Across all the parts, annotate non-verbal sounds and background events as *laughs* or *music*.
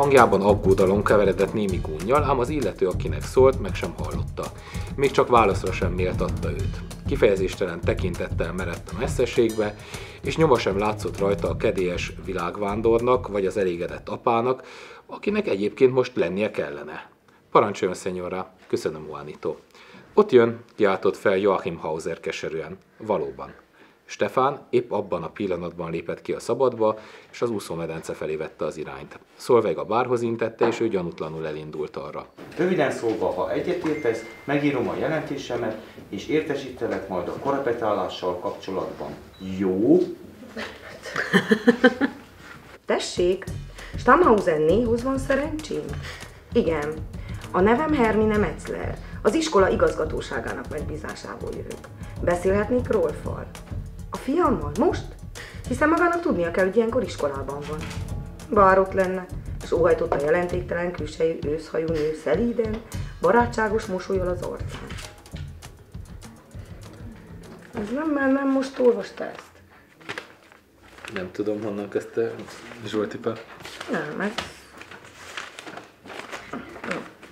Hangjában aggódalom keveredett némi gúnyjal, ám az illető, akinek szólt, meg sem hallotta. Még csak válaszra sem méltatta őt. Kifejezéstelen tekintettel merett a messzeségbe, és nyoma sem látszott rajta a kedélyes világvándornak, vagy az elégedett apának, akinek egyébként most lennie kellene. Parancsoljon, szenyora, köszönöm, Juanito. Ott jön, kiáltott fel Joachim Hauser keserűen. Valóban. Stefán épp abban a pillanatban lépett ki a szabadba, és az úszómedence felé vette az irányt. Szolveg a bárhoz intette, és ő gyanútlanul elindult arra. Röviden szólva, ha egyetértesz, megírom a jelentésemet, és értesítelek majd a korapetállással kapcsolatban. Jó? *laughs* Tessék, Stammhausen néhoz van szerencsém? Igen. A nevem Hermine Metzler. Az iskola igazgatóságának megbízásából jövök. Beszélhetnék Rolfal? A fiammal? Most? Hiszen magának tudnia kell, hogy ilyenkor iskolában van. Bár ott lenne, és óhajtott a jelentéktelen külsejű őszhajú nő szelíden, barátságos mosolyol az arcán. Ez nem már nem most olvasta ezt? Nem tudom, honnan kezdte Zsoltipa. Nem, ez...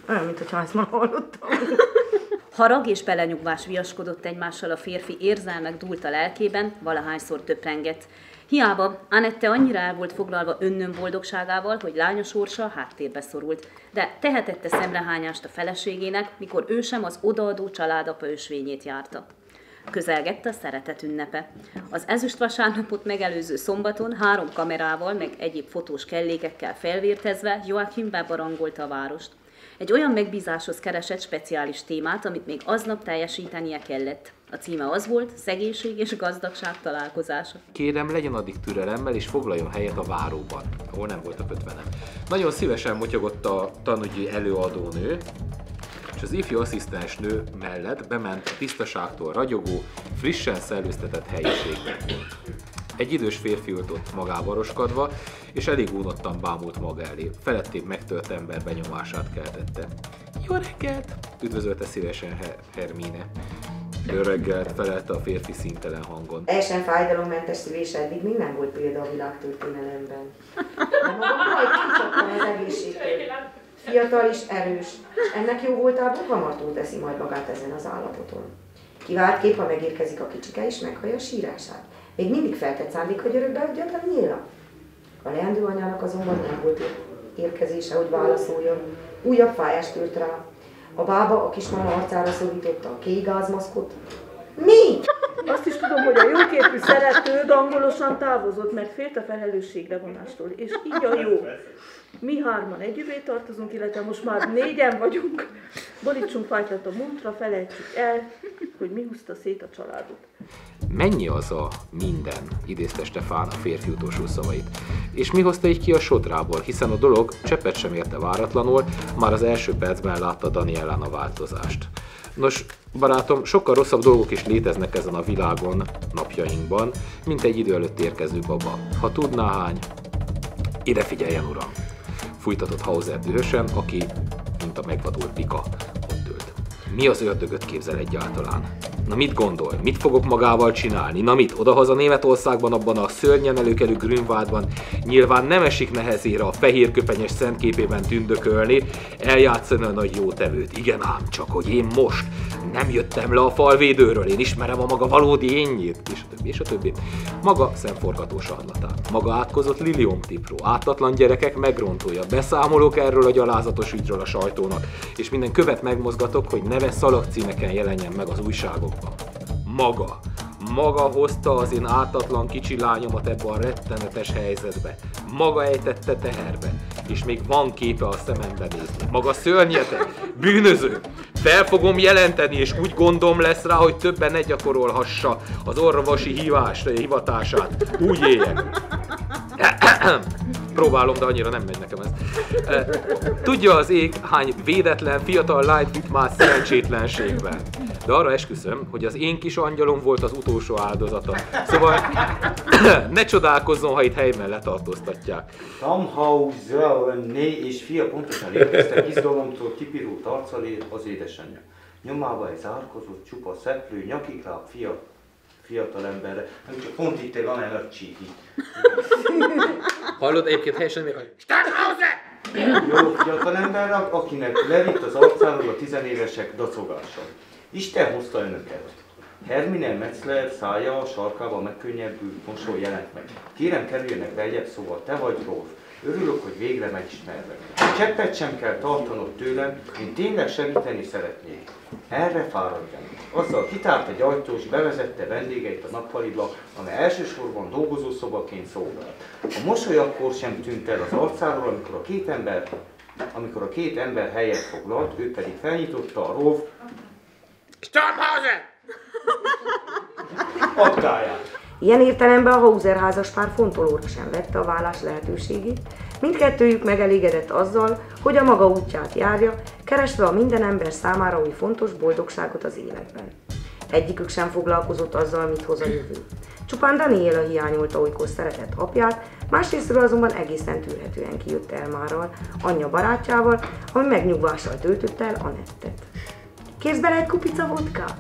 Olyan, mint hogyha ezt már hallottam. Harag és belenyugvás viaskodott egymással a férfi érzelmek dúlt a lelkében, valahányszor töprengett. Hiába, Anette annyira el volt foglalva önnön boldogságával, hogy lánya sorsa háttérbe szorult, de tehetette szemrehányást a feleségének, mikor ő sem az odaadó családapa ösvényét járta. Közelgett a szeretet ünnepe. Az ezüst vasárnapot megelőző szombaton három kamerával, meg egyéb fotós kellékekkel felvértezve Joachim bebarangolta a várost. Egy olyan megbízáshoz keresett speciális témát, amit még aznap teljesítenie kellett. A címe az volt, szegénység és gazdagság találkozása. Kérem, legyen addig türelemmel, és foglaljon helyet a váróban, ahol nem voltak ötvenem. Nagyon szívesen motyogott a tanügyi előadónő, és az ifjú asszisztens nő mellett bement a tisztaságtól ragyogó, frissen szellőztetett helyiségbe. Egy idős férfi ült ott magával roskodva, és elég unottan bámult maga elé. Felettébb megtölt ember benyomását keltette. Jó reggelt! Üdvözölte szívesen Her- Hermine. Jó reggelt, felelte a férfi szintelen hangon. Teljesen fájdalommentes szülés eddig még nem volt példa a világtörténelemben. De magam majd kicsaptam az egészségtől. Fiatal és erős, és ennek jó voltából hamartul teszi majd magát ezen az állapoton. Kivált kép, ha megérkezik a kicsike, és meghallja a sírását. Még mindig feltett szándék, hogy örökbe ugyan nyílna. A leendő anyának azonban nem volt érkezése, hogy válaszoljon. Újabb fájást tört rá. A bába a kismama arcára szorította a kék. Mi? Azt is tudom, hogy a jóképű szerető dangolosan távozott, mert félt a felelősségre vonástól, és így a jó. Mi hárman együvé tartozunk, illetve most már négyen vagyunk. Borítsunk fájtlat a múltra, felejtsük el, hogy mi húzta szét a családot. Mennyi az a minden, idézte Stefán a férfi utolsó szavait. És mi hozta így ki a sodrából, hiszen a dolog cseppet sem érte váratlanul, már az első percben látta Danielán a változást. Nos, barátom, sokkal rosszabb dolgok is léteznek ezen a világon napjainkban, mint egy idő előtt érkező baba. Ha tudná hány, ide figyeljen, uram! Fújtatott Hauser dühösen, aki, mint a megvadult pika, ott ült. Mi az ördögöt képzel egyáltalán? Na mit gondol? Mit fogok magával csinálni? Na mit? Odahaza Németországban, abban a szörnyen előkerű Grünwaldban nyilván nem esik nehezére a fehér köpenyes szentképében tündökölni, eljátszani a nagy jótevőt. Igen ám, csak hogy én most nem jöttem le a falvédőről, én ismerem a maga valódi énjét, és a többi, és a többi. Maga szemforgató sarlatán, maga átkozott liliomtipró, ártatlan gyerekek megrontója, beszámolok erről a gyalázatos ügyről a sajtónak, és minden követ megmozgatok, hogy neve szalagcímeken jelenjen meg az újságokban. Maga, maga hozta az én ártatlan kicsi lányomat ebbe a rettenetes helyzetbe. Maga ejtette teherbe, és még van képe a szemembe nézni. Maga szörnyetek, bűnöző. Fel fogom jelenteni, és úgy gondom lesz rá, hogy többen ne gyakorolhassa az orvosi hívást, hivatását. Úgy éljek. *clears throat* Próbálom, de annyira nem megy nekem ez. Tudja az ég, hány védetlen, fiatal lányt vitt már szerencsétlenségbe. De arra esküszöm, hogy az én kis angyalom volt az utolsó áldozata. Szóval *coughs* ne csodálkozzon, ha itt helyben letartóztatják. Tamhauser-né és fia pontosan érkeztek, izgalomtól kipirult arccal az édesanyja. Nyomába egy zárkozott, csupa szeplő, nyakikláb fia, fiatal emberre. Nem pont itt van el a csíki. Hallod egyébként helyesen még, hogy Sternhauser! Jó fiatalember, akinek levitt az arcáról a tizenévesek dacogása. Isten hozta önöket. Hermine Metzler szája a sarkában megkönnyebbült mosoly jelent meg. Kérem, kerüljenek egyebb szóval, te vagy Rolf. Örülök, hogy végre megismerlek. Cseppet sem kell tartanod tőlem, én tényleg segíteni szeretnék. Erre fáradjanak. Azzal kitárt egy ajtó, és bevezette vendégeit a nappaliba, amely elsősorban dolgozószobaként szolgált. A mosoly akkor sem tűnt el az arcáról, amikor a két ember, amikor a két ember helyet foglalt, ő pedig felnyitotta a rov Stormhauser! aktáját. Ilyen értelemben a Hauser házaspár fontolóra sem vette a vállás lehetőségét, mindkettőjük megelégedett azzal, hogy a maga útját járja, keresve a minden ember számára új fontos boldogságot az életben. Egyikük sem foglalkozott azzal, mit hoz a jövő. Csupán Daniela hiányolta olykor szeretett apját, másrésztről azonban egészen tűrhetően kijött Elmárral, anyja barátjával, ami megnyugvással töltötte el Anettet. Kérsz bele egy kupica vodkát?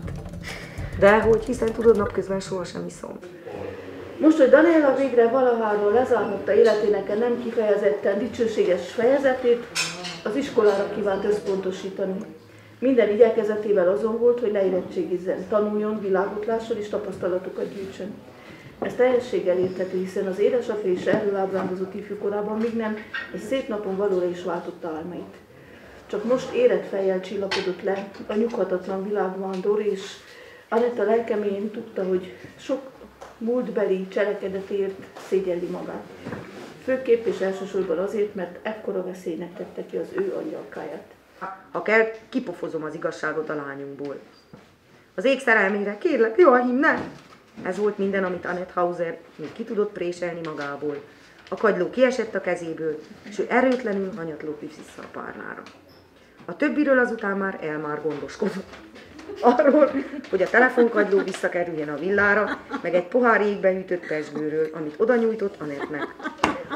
De hogy, hiszen tudod, napközben sohasem iszom. Most, hogy Daniela végre valaháról lezárhatta életének a nem kifejezetten dicsőséges fejezetét, az iskolára kívánt összpontosítani. Minden igyekezetével azon volt, hogy leérettségizzen, tanuljon, világot lásson és tapasztalatokat gyűjtsön. Ez teljességgel érthető, hiszen az édesapja is erről ábrándozott ifjúkorában még nem egy szép napon valóra is váltotta álmait. Csak most érett fejjel csillapodott le a nyughatatlan világvándor, és Anetta lelkemén tudta, hogy sok múltbeli cselekedetért szégyelli magát. Főképp és elsősorban azért, mert ekkora veszélynek tette ki az ő angyalkáját. Ha kell, kipofozom az igazságot a lányunkból. Az ég szerelmére, kérlek, Joachim, ne! Ez volt minden, amit Annette Hauser még ki tudott préselni magából. A kagyló kiesett a kezéből, és ő erőtlenül hanyatlott vissza a párnára. A többiről azután már Elmár gondoskodott. Arról, hogy a telefonkagyló visszakerüljen a villára, meg egy pohár égbe hűtött pesgőről, amit oda nyújtott Anettnek.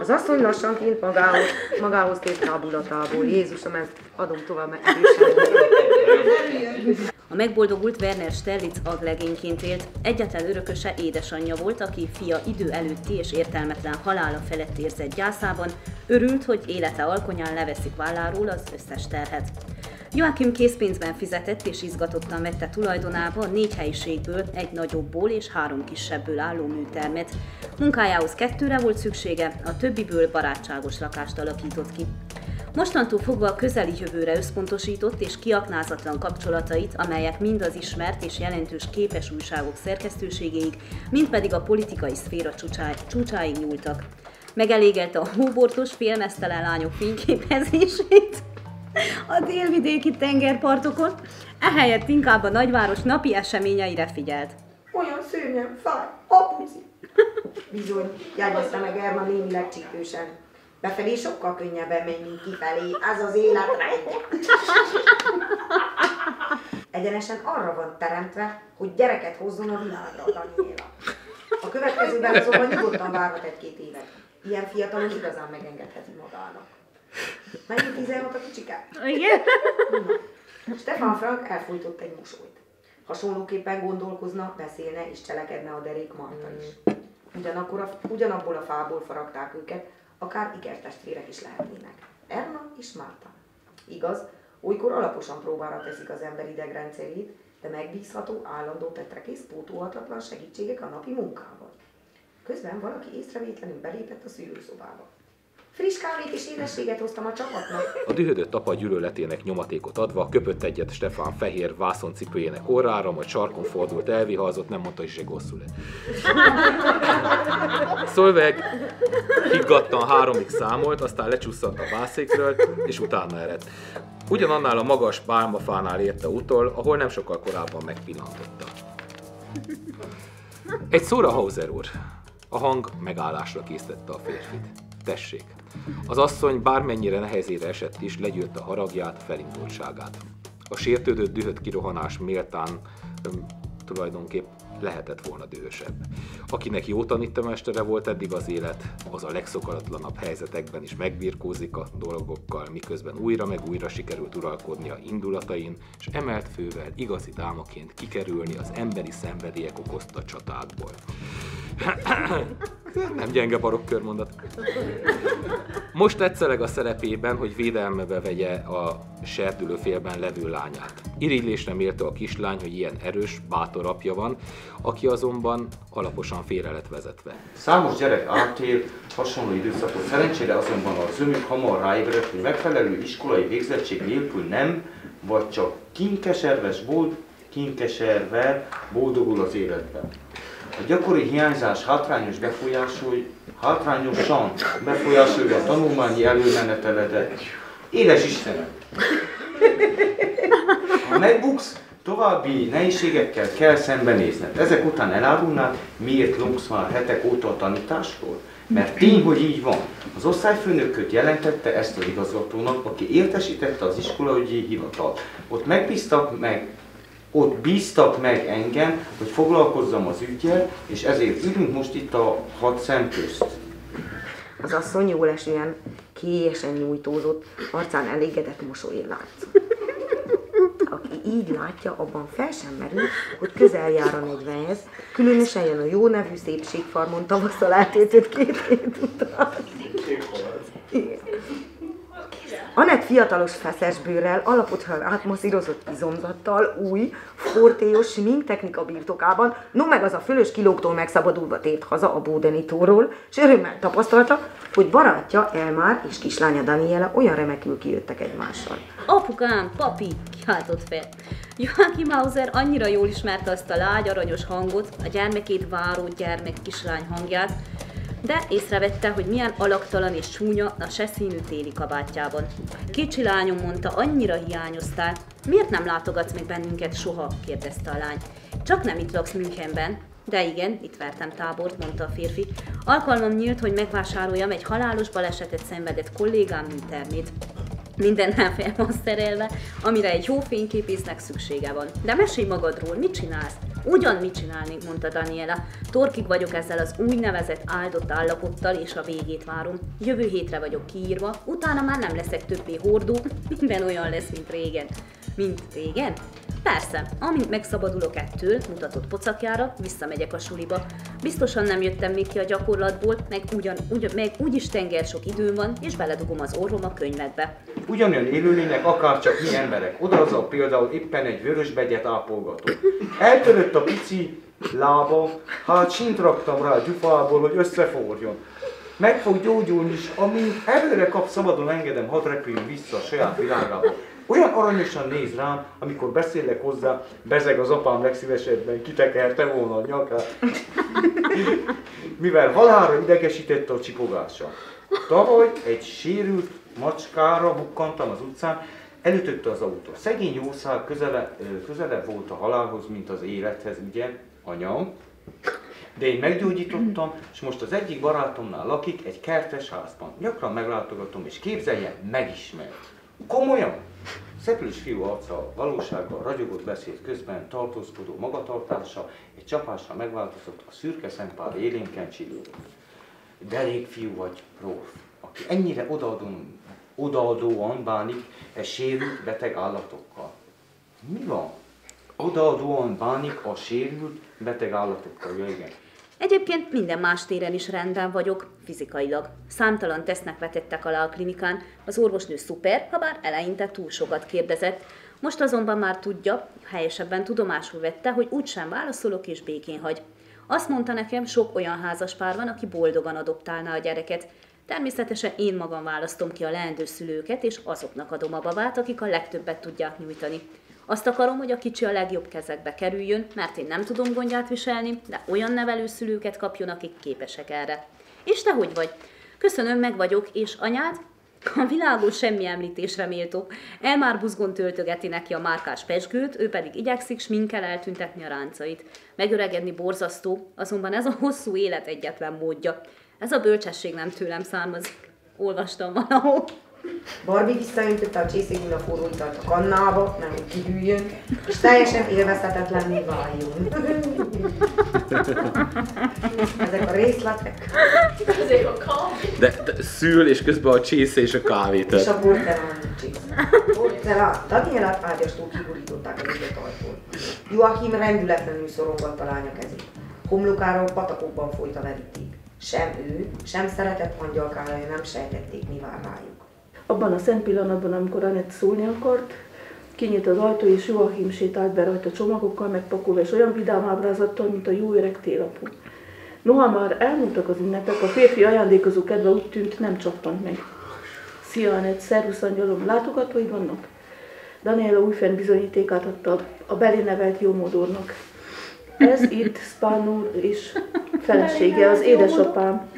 Az asszony lassanként magához, magához tért tábulatából. Jézusom, ezt adom tovább, mert. A megboldogult Werner Sterlitz aglegényként élt, egyetlen örököse édesanyja volt, aki fia idő előtti és értelmetlen halála felett érzett gyászában, örült, hogy élete alkonyán leveszik válláról az összes terhet. Joachim készpénzben fizetett és izgatottan vette tulajdonába négy helyiségből egy nagyobbból és három kisebből álló műtermet. Munkájához kettőre volt szüksége, a többiből barátságos lakást alakított ki. Mostantól fogva a közeli jövőre összpontosított és kiaknázatlan kapcsolatait, amelyek mind az ismert és jelentős képes újságok szerkesztőségéig, mind pedig a politikai szféra csúcsáig, csúcsáig nyúltak. Megelégelte a hóbortos, félmeztelen lányok fényképezését a délvidéki tengerpartokon, ehelyett inkább a nagyváros napi eseményeire figyelt. Olyan szörnyen fáj, apuci. Bizony, jegyezte meg Erma némileg csípősen. Befelé sokkal könnyebben mint kifelé. Ez az élet. Egyenesen arra van teremtve, hogy gyereket hozzon a világra a Daniela. A következőben azonban nyugodtan várhat egy-két évet. Ilyen fiatalon igazán megengedheti magának. Mennyi 16 a kicsike? Igen? *laughs* Stefan Frank elfújtott egy mosolyt. Hasonlóképpen gondolkozna, beszélne és cselekedne a derék Marta is. Ugyanakkor a, ugyanabból a fából faragták őket, akár ikertestvérek is lehetnének. Erna és Márta. Igaz, olykor alaposan próbára teszik az ember idegrendszerét, de megbízható, állandó tetrekész, pótolhatatlan segítségek a napi munkával. Közben valaki észrevétlenül belépett a szülőszobába. Friss kávét és édességet hoztam a csapatnak. A dühödött apa gyűlöletének nyomatékot adva köpött egyet Stefán fehér vászoncipőjének orrára, majd sarkon fordult elvihalzott, nem mondta, hogy zsegosszul lett. Szolveg higgadtan háromig számolt, aztán lecsusszant a vászékről, és utána eredt. Ugyanannál a magas pálmafánál érte utol, ahol nem sokkal korábban megpillantotta. Egy szóra, Hauser úr. A hang megállásra késztette a férfit. Tessék. Az asszony bármennyire nehezére esett is, legyőtte a haragját, felindultságát. A sértődött dühött kirohanás méltán öm, tulajdonképp lehetett volna dühösebb. Akinek jó tanítomestere volt eddig az élet, az a legszokalatlanabb helyzetekben is megbirkózik a dolgokkal, miközben újra meg újra sikerült uralkodnia indulatain, és emelt fővel igazi dámaként kikerülni az emberi szenvedélyek okozta csatákból. Nem gyenge barokk körmondat. Most tetszeleg a szerepében, hogy védelmebe vegye a serdülő félben levő lányát. Irigylésre mérte a kislány, hogy ilyen erős, bátor apja van, aki azonban alaposan félre lett vezetve. Számos gyerek átél hasonló időszakot, szerencsére azonban az önök hamar ráébredt, hogy megfelelő iskolai végzettség nélkül nem, vagy csak kinkeserves bold, kinkeserve boldogul az életben. A gyakori hiányzás hátrányos befolyásolj, hátrányosan befolyásolja a tanulmányi előmeneteledet. Édes Istenem! Ha megbuksz, további nehézségekkel kell szembenézned. Ezek után elárulnád, miért lógsz már hetek óta a tanításról? Mert tény, hogy így van. Az osztályfőnököt jelentette ezt az igazgatónak, aki értesítette az iskolaügyi hivatalt. Ott megbíztak meg ott bíztak meg engem, hogy foglalkozzam az ügyel, és ezért ülünk most itt a hat szem közt. Az asszony jól esően, kélyesen nyújtózott, arcán elégedett mosoly látszott. Aki így látja, abban fel sem merül, hogy közel jár a 40-hez, különösen jön a jó nevű szépségfarmon tavasszal átéltett két hét után. Igen. Anett fiatalos feszes bőrrel, alaposan átmaszírozott izomzattal, új, fortéos technika birtokában, no meg az a fölös kilóktól megszabadulva tért haza a Bódenitóról, és örömmel tapasztalta, hogy barátja Elmár és kislánya Daniela olyan remekül kijöttek egymással. Apukám, papi, kiáltott fel. Joachim Hauser annyira jól ismerte azt a lágy, aranyos hangot, a gyermekét váró gyermek kislány hangját, de észrevette, hogy milyen alaktalan és csúnya a se színű téli kabátjában. Kicsi lányom mondta, annyira hiányoztál. Miért nem látogatsz meg bennünket soha? kérdezte a lány. Csak nem itt laksz Münchenben. De igen, itt vertem tábort, mondta a férfi. Alkalmam nyílt, hogy megvásároljam egy halálos balesetet szenvedett kollégám műtermét mindennel fel van szerelve, amire egy jó fényképésznek szüksége van. De mesélj magadról, mit csinálsz? Ugyan mit csinálnék, mondta Daniela. Torkig vagyok ezzel az úgynevezett áldott állapottal, és a végét várom. Jövő hétre vagyok kiírva, utána már nem leszek többé hordó, *laughs* minden olyan lesz, mint régen. Mint régen? Persze, amint megszabadulok ettől, mutatott pocakjára, visszamegyek a suliba. Biztosan nem jöttem még ki a gyakorlatból, meg, ugyan, ugy, meg úgyis tenger sok időm van, és beledugom az orrom a könyvedbe. Ugyanolyan élőlények, akár csak mi emberek. Oda például éppen egy vörösbegyet ápolgató. Eltörött a pici lába, hát sint raktam rá a gyufából, hogy összeforjon. Meg fog gyógyulni, és amint előre kap, szabadon engedem, hadd repüljön vissza a saját világába. Olyan aranyosan néz rám, amikor beszélek hozzá, bezeg az apám legszívesebben, kitekerte volna a nyakát. Mivel halára idegesítette a csipogása. Tavaly egy sérült macskára bukkantam az utcán, elütötte az autó. Szegény jószág közele, közelebb volt a halálhoz, mint az élethez, ugye, anyam. De én meggyógyítottam, és most az egyik barátomnál lakik egy kertes házban. Gyakran meglátogatom, és képzelje, megismer. Komolyan? Szeplős fiú arca valósággal ragyogott beszéd közben tartózkodó magatartása egy csapásra megváltozott, a szürke szempár élénken csillogott. Derék fiú vagy prof, aki ennyire odaadón, odaadóan bánik e sérült beteg állatokkal. Mi van? Odaadóan bánik a sérült beteg állatokkal, ja igen. Egyébként minden más téren is rendben vagyok, fizikailag. Számtalan tesznek vetettek alá a klinikán, az orvosnő szuper, ha bár eleinte túl sokat kérdezett. Most azonban már tudja, helyesebben tudomásul vette, hogy úgysem válaszolok és békén hagy. Azt mondta nekem, sok olyan házaspár van, aki boldogan adoptálná a gyereket. Természetesen én magam választom ki a leendő szülőket, és azoknak adom a babát, akik a legtöbbet tudják nyújtani. Azt akarom, hogy a kicsi a legjobb kezekbe kerüljön, mert én nem tudom gondját viselni, de olyan nevelőszülőket kapjon, akik képesek erre. És te hogy vagy? Köszönöm, meg vagyok, és anyád? A világon semmi említésre méltó. Elmár buzgon töltögeti neki a márkás pesgőt, ő pedig igyekszik sminkel eltüntetni a ráncait. Megöregedni borzasztó, azonban ez a hosszú élet egyetlen módja. Ez a bölcsesség nem tőlem származik. Olvastam valahol. Barbie visszaöntötte a csészégül a forró italt a kannába, nem hogy kihűljön, és teljesen élvezhetetlenné váljon. *laughs* Ezek a részletek. Ezek a kávé. De, de szül, és közben a csésze és a kávét. És a porcelán csésze. Porcelán. Danielát ágyastól kigurították az ügyetaltól. Joachim rendületlenül szorongatta a lánya kezét. Homlokáról patakokban folyt a veríték. Sem ő, sem szeretett angyalkára nem sejtették, mi vár rájuk. Abban a szent pillanatban, amikor Anett szólni akart, kinyit az ajtó, és Joachim sétált be rajta csomagokkal megpakolva, és olyan vidám ábrázattal, mint a jó öreg télapu. Noha már elmúltak az ünnepek, a férfi ajándékozó kedve úgy tűnt, nem csappant meg. Szia, Anett, szervusz angyalom, látogatói vannak? Daniela újfent bizonyítékát adta a belé nevelt jómódornak. Ez itt Spán úr és felesége, az édesapám.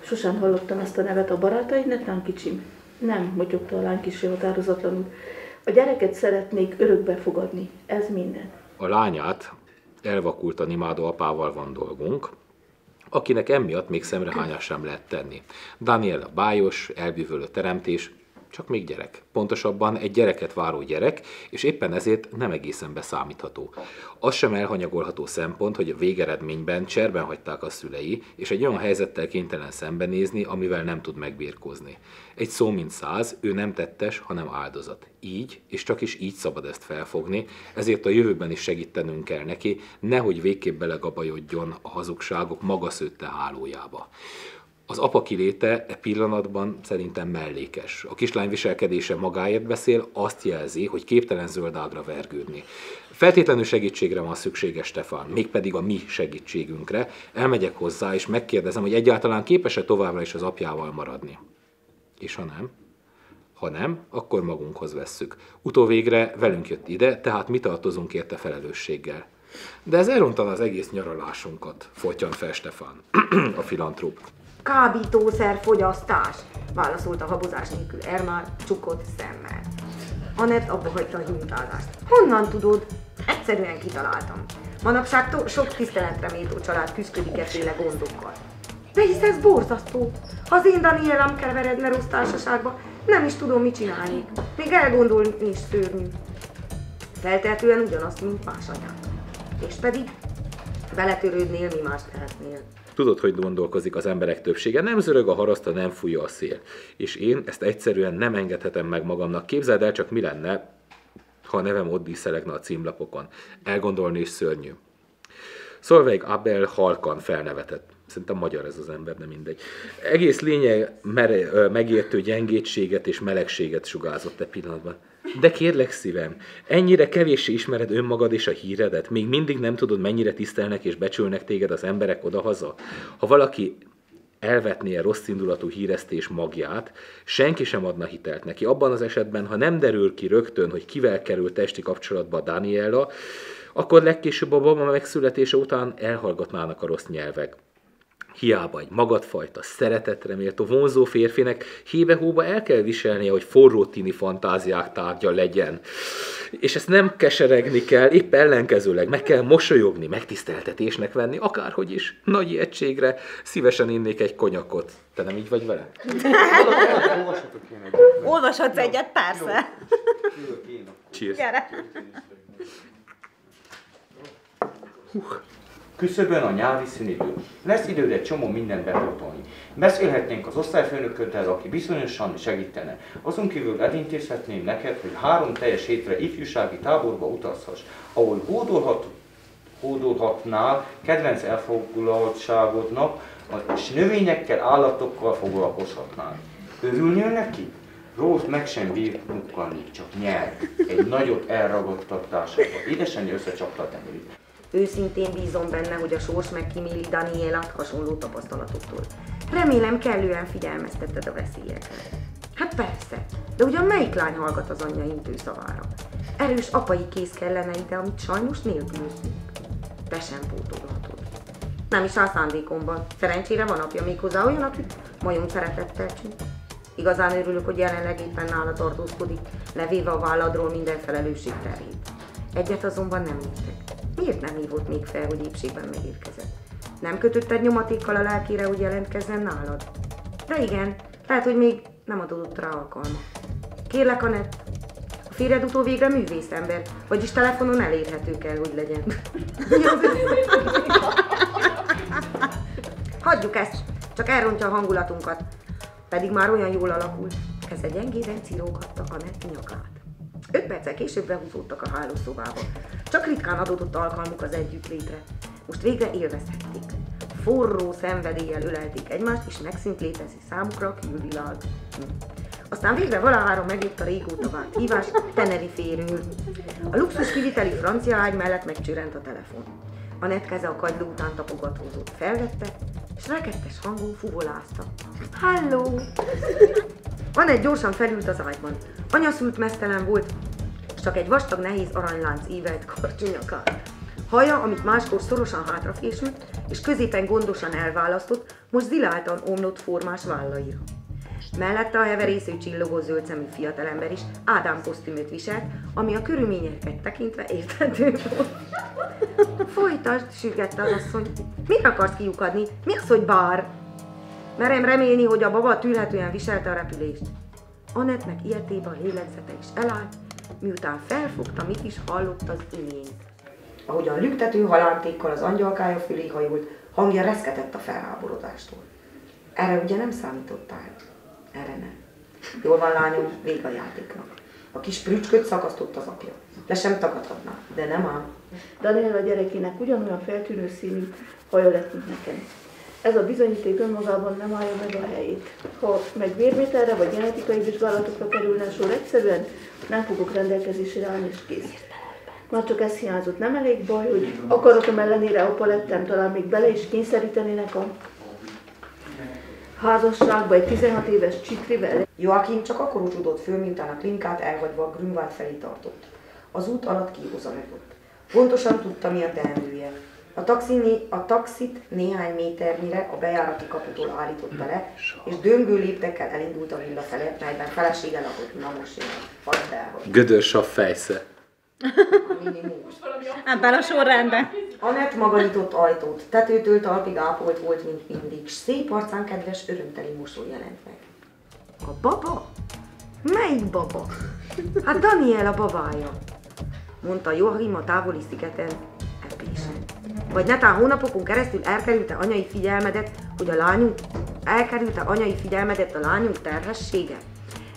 Sosem hallottam ezt a nevet a barátaidnak, nem kicsim. Nem, motyogta a lány kicsi határozatlanul. A gyereket szeretnék örökbe fogadni. Ez minden. A lányát elvakultan imádó apával van dolgunk, akinek emiatt még szemrehányás sem lehet tenni. Daniela bájos, elbűvölő teremtés, csak még gyerek. Pontosabban egy gyereket váró gyerek, és éppen ezért nem egészen beszámítható. Az sem elhanyagolható szempont, hogy a végeredményben cserben hagyták a szülei, és egy olyan helyzettel kénytelen szembenézni, amivel nem tud megbírkozni. Egy szó mint száz, ő nem tettes, hanem áldozat. Így, és csak is így szabad ezt felfogni, ezért a jövőben is segítenünk kell neki, nehogy végképp belegabajodjon a hazugságok maga szőtte hálójába. Az apa kiléte e pillanatban szerintem mellékes. A kislány viselkedése magáért beszél, azt jelzi, hogy képtelen zöldágra vergődni. Feltétlenül segítségre van szüksége Stefan, mégpedig a mi segítségünkre. Elmegyek hozzá, és megkérdezem, hogy egyáltalán képes-e továbbra is az apjával maradni. És ha nem? Ha nem, akkor magunkhoz vesszük. Utóvégre velünk jött ide, tehát mi tartozunk érte felelősséggel. De ez elrontan az egész nyaralásunkat, folytjan fel Stefan, *clears throat* a filantróp. Kábítószer fogyasztás, válaszolta habozás nélkül Ermár csukott szemmel. Anett abba hagyta a hintázást. Honnan tudod? Egyszerűen kitaláltam. Manapság sok tiszteletre méltó család küzdik efféle gondokkal. De hisz ez borzasztó. Ha az én Danielam keveredne rossz társaságba, nem is tudom, mit csinálnék. Még elgondolni is szörnyű. Feltehetően ugyanazt, mint más anyák. És pedig beletörődnél, mi más tehetnél. Tudod, hogy gondolkozik az emberek többsége, nem zörög a haraszta, nem fújja a szél. És én ezt egyszerűen nem engedhetem meg magamnak. Képzeld el csak mi lenne, ha a nevem ott díszelegne a címlapokon. Elgondolni is szörnyű. Szolveig Abel halkan felnevetett. Szerintem magyar ez az ember, nem mindegy. Egész lényeg mere, megértő gyengétséget és melegséget sugázott e pillanatban. De kérlek szívem, ennyire kevéssé ismered önmagad és a híredet, még mindig nem tudod, mennyire tisztelnek és becsülnek téged az emberek odahaza? Ha valaki elvetné a rossz indulatú híresztés magját, senki sem adna hitelt neki. Abban az esetben, ha nem derül ki rögtön, hogy kivel kerül testi kapcsolatba Daniela, akkor legkésőbb a baba megszületése után elhallgatnának a rossz nyelvek. Hiába egy magadfajta, szeretetre méltó, vonzó férfinek hébe-hóba el kell viselnie, hogy forró tini fantáziák tárgya legyen. És ezt nem keseregni kell, épp ellenkezőleg meg kell mosolyogni, megtiszteltetésnek venni, akárhogy is. Nagy egységre szívesen innék egy konyakot. Te nem így vagy vele? Olvashatok én egyet. Olvashatsz egyet, persze. Cheers. Gyere. Küszöbön a nyári szünidő. Lesz időd egy csomó mindent bepótolni. Beszélhetnénk az osztályfőnököddel, aki bizonyosan segítene. Azon kívül elintézhetném neked, hogy három teljes hétre ifjúsági táborba utazhass, ahol hódolhat, hódolhatnál kedvenc elfoglaltságodnak, és növényekkel, állatokkal foglalkozhatnál. Örülnél neki? Rose meg sem bír mukkanni, csak nyelv. Egy nagyot elragadtatásával. Édesanyja összecsapta a tenyerét. Őszintén bízom benne, hogy a sors megkíméli Danielát hasonló tapasztalatoktól. Remélem kellően figyelmeztetted a veszélyekre. Hát persze, de ugyan melyik lány hallgat az anyja intő szavára? Erős apai kész kellene ide, amit sajnos nélkülözünk. Te sem pótolhatod. Nem is áll szándékomban. Szerencsére van apja méghozzá olyan, akit majom szeretettel csúk. Igazán örülök, hogy jelenleg éppen nála tartózkodik, levéve a válladról minden felelősség terét. Egyet azonban nem értek. Miért nem hívott még fel, hogy épségben megérkezett? Nem kötötted nyomatékkal a lelkére, hogy jelentkezzen nálad? De igen, lehet, hogy még nem adódott rá alkalma. Kérlek, Anett, a férjed utóvégre művészember, vagyis telefonon elérhető kell, hogy legyen. *laughs* Hagyjuk ezt, csak elrontja a hangulatunkat. Pedig már olyan jól alakult. Keze gyengéden cirógatta Anett nyakát. Öt perccel később behúzódtak a hálószobába. Csak ritkán adódott alkalmuk az együttlétre. Most végre élvezhették. Forró szenvedéllyel ölelték egymást, és megszűnt létezni számukra a külvilág. Aztán végre valahára megjött a régóta várt hívás Teneriféről. A luxus kiviteli francia ágy mellett megcsörent a telefon. A keze a kagyló után tapogatózott, felvette, és rekettes hangon fuvolázta. Halló! Anett gyorsan felült az ágyban. Anya szült mesztelen volt, csak egy vastag, nehéz aranylánc ívelt karcsonyakát. Haja, amit máskor szorosan hátrafésült, és középen gondosan elválasztott, most ziláltan omlott formás vállaira. Mellette a heverésző csillogó zöld szemű fiatalember is Ádám kosztümöt viselt, ami a körülményeket tekintve érthető volt. Folytasd, sürgette az asszony. Mit akarsz kiukadni? Mi az, hogy bár? Merem remélni, hogy a baba tűrhetően viselte a repülést. Anetnek ilyetébe a lélegzete is elállt, miután felfogta, mit is hallott az imént. Ahogyan lüktető halántékkal az angyalkája fölé hajolt, hangja reszketett a felháborodástól. Erre ugye nem számítottál? Erre nem. Jól van, lányom, vég a játéknak. A kis prücsköt szakasztott az apja. Le sem tagadhatná, de nem ám. Daniel a gyerekének ugyanolyan feltűnő színű haja lett, mint nekem. Ez a bizonyíték önmagában nem állja meg a helyét. Ha meg vérvételre vagy genetikai vizsgálatokra kerülne sor egyszerűen, nem fogok rendelkezésre állni és kész. Már csak ez hiányzott. Nem elég baj, hogy akaratom ellenére apa lettem, talán még bele is kényszerítenének a házasságba egy 16 éves csikrivel. Joachim csak akkor ucsudott föl, mintán a klinikát elhagyva Grünwald felé tartott. Az út alatt kihozamodott. Pontosan tudta, mi a teendője. A, taxini, a taxit néhány méternyire a bejárati kaputól állította le, és döngő léptekkel elindult a villa felé, melyben felesége lakott. Na most jön, hadd elhagy. Gödös a fejsze. Ebben a sorrendben. Anett maga nyitott ajtót, tetőtől talpig ápolt volt, mint mindig, s szép arcán kedves, örömteli mosoly jelent meg. A baba? Melyik baba? Hát Daniel a babája, mondta Joachim a távoli szigeten. Vagy netán hónapokon keresztül elkerülte anyai figyelmedet, hogy a lányunk, elkerülte anyai figyelmedet a lányunk terhessége?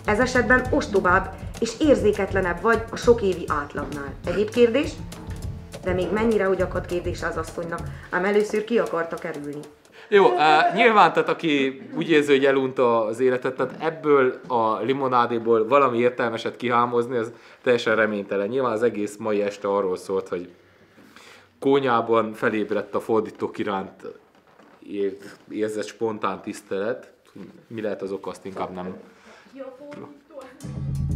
Ez esetben ostobább és érzéketlenebb vagy a sok évi átlagnál. Egyéb kérdés? De még mennyire, hogy akad kérdés az asszonynak, ám először ki akarta kerülni. Jó, uh, nyilván, tehát aki úgy érzi, hogy elunta az életet, tehát ebből a limonádéból valami értelmeset kihámozni, az teljesen reménytelen. Nyilván az egész mai este arról szólt, hogy kónyában felébredt a fordítók iránt érzett spontán tisztelet. Mi lehet az oka, azt inkább nem. Fordító.